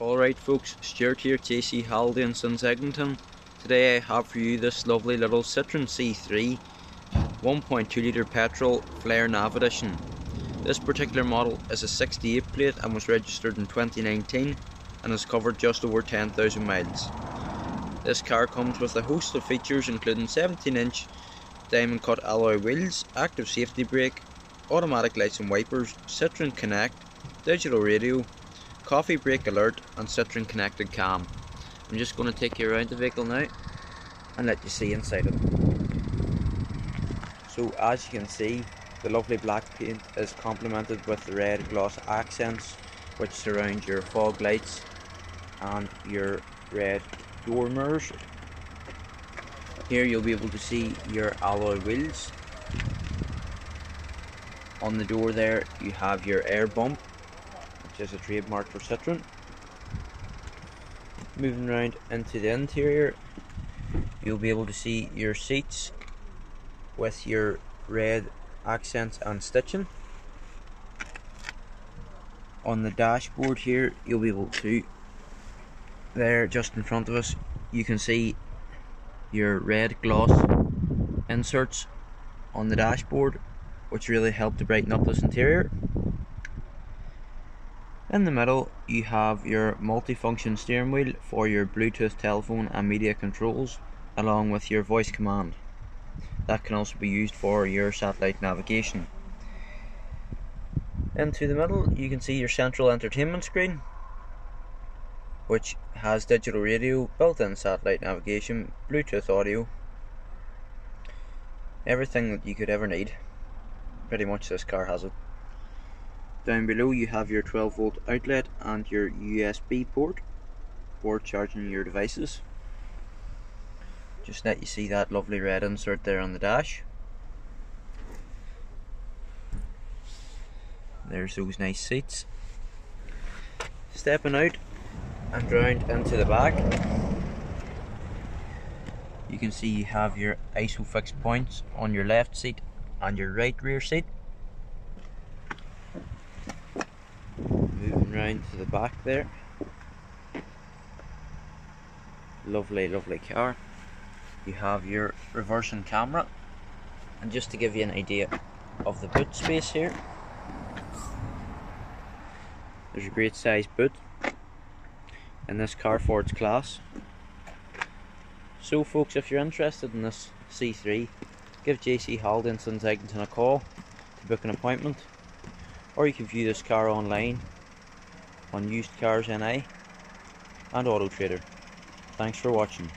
Alright folks, Stuart here, JC Halliday and Sons Eglinton. Today I have for you this lovely little Citroen C3 1.2 litre petrol Flair Nav Edition. This particular model is a 68 plate and was registered in 2019 and has covered just over 10,000 miles. This car comes with a host of features including 17 inch diamond cut alloy wheels, active safety brake, automatic lights and wipers, Citroen Connect, digital radio, coffee break alert and Citroen connected cam. I'm just going to take you around the vehicle now and let you see inside it. So as you can see the lovely black paint is complemented with the red gloss accents which surround your fog lights and your red door mirrors. Here you'll be able to see your alloy wheels. On the door there you have your Airbump which is a trademark for Citroen. Moving around into the interior, you'll be able to see your seats with your red accents and stitching. On the dashboard here, you'll be able to, there just in front of us, you can see your red gloss inserts on the dashboard which really help to brighten up this interior. In the middle you have your multifunction steering wheel for your Bluetooth telephone and media controls along with your voice command. That can also be used for your satellite navigation. Into the middle you can see your central entertainment screen which has digital radio, built-in satellite navigation, Bluetooth audio, everything that you could ever need. Pretty much this car has it. Down below you have your 12 volt outlet and your USB port for charging your devices. Just let you see that lovely red insert there on the dash. There's those nice seats. Stepping out and round into the back you can see you have your ISOFIX points on your left seat and your right rear seat moving round to the back there. Lovely lovely car. You have your reversing camera. And just to give you an idea of the boot space here there's a great size boot. In this car for its class. So folks if you're interested in this C3 give JC and Eglinton a call to book an appointment. Or you can view this car online on Used Cars NI and Auto Trader. Thanks for watching.